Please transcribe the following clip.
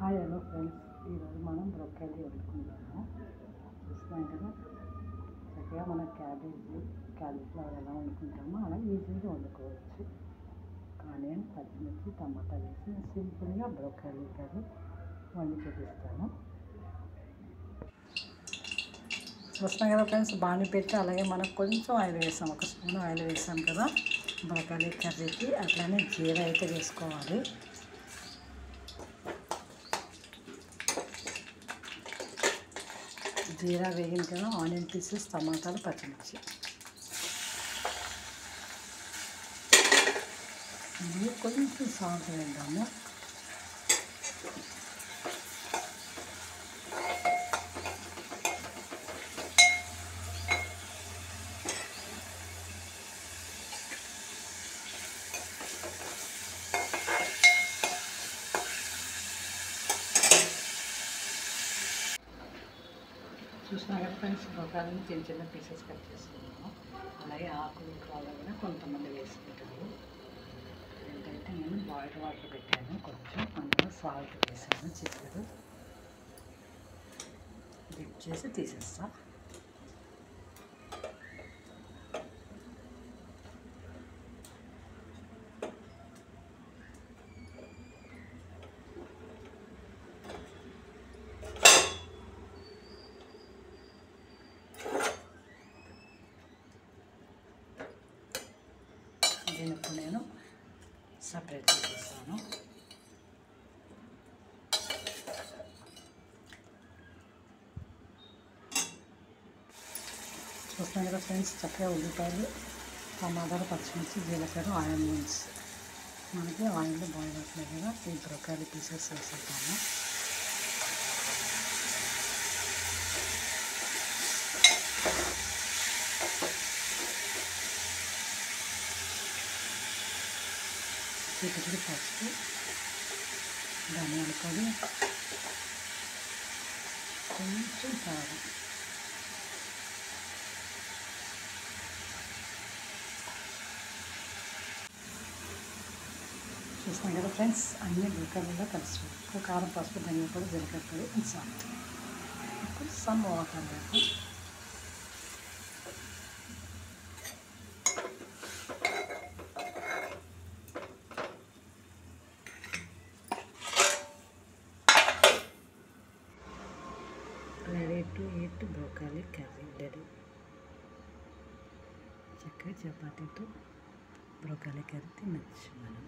Hi hello friends. ఈరోజు మనం బ్రొక్కలి వండుకుందాము చూస్తున్నాం కదా చక్కగా మన క్యాబేజీ క్యాలీఫ్లవర్ ఎలా వండుకుంటామో అలా ఈజీగా వండుకోవచ్చు. కానీ పచ్చిమిర్చి టమాటా వేసి సింపుల్గా బ్రొక్కలి కర్రీ వండి చూపిస్తాను. చూస్తున్నాం కదా ఫ్రెండ్స్ బాగా పెట్టి అలాగే మనం కొంచెం ఆయిల్ వేసాం. ఒక స్పూన్ ఆయిల్ వేసాం కదా బ్రొక్కలి కర్రీకి. అట్లానే జీర అయితే వేసుకోవాలి. జీరా వేగిన కదా ఆనియన్ పీసెస్ టమాటాలు పచ్చిమిర్చి. మరియు కొంచెం సాల్ట్ వేద్దాము. చూసినాక ఫ్రెండ్స్ బ్రొకాలని చిన్న చిన్న పీసెస్ కట్ చేసుకున్నాము. అలాగే ఆకులు కావాలి కూడా కొంతమంది వేసుకుంటారు. ఏంటంటే నేను బాయిల్ వాటర్ పెట్టాను. కొంచెం అందులో సాల్ట్ వేసాను చిక్కడు డిప్ చేసి తీసేస్తాను నేను ఇప్పుడు నేను సపరేట్ చేసేస్తాను చూస్తున్నాయి కదా ఫ్రెండ్స్ చక్కగా ఉల్లిపాయలు టమాటాలు పచ్చిమిర్చి జీలకర్ర ఆనియన్స్. మనకి ఆయిల్ బాయిల్ అవుతుంది కదా ఈ బ్రొకాయలు పీసెస్ వేసేద్దాము. చిటికి పసుపు ధనియాల పొడి కొంచెం కారం చూస్తాం కదా ఫ్రెండ్స్ అన్ని బ్రొక్కలలో కలిసి ఉప్పు కారం పసుపు ధనియాల పొడి జీలకర్ర పొడి అండ్ సాల్ట్ ఇప్పుడు some water Ready to eat broccoli curry ready చక్కగా చపాతీతో బ్రోకాలీ కర్రీ తినచ్చు మనం